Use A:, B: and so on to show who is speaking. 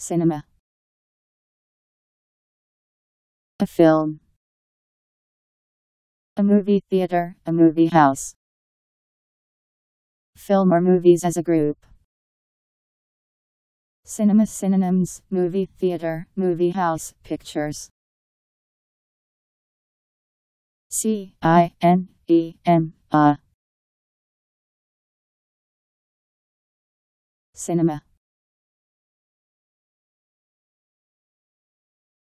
A: Cinema. A film. A movie theater, a movie house. Film or movies as a group. Cinema synonyms, movie theater, movie house, pictures. C I N E M A. Cinema.